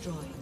Destroyed.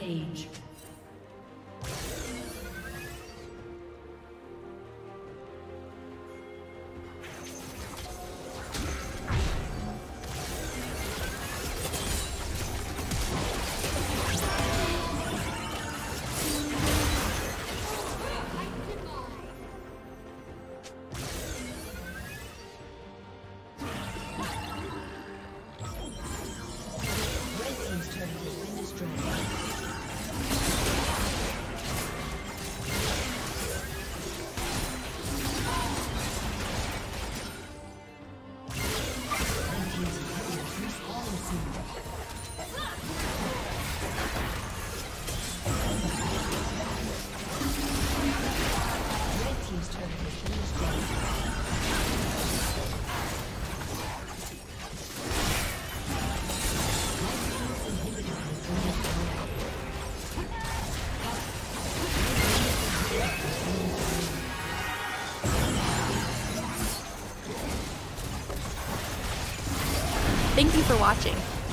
Rampage. For watching.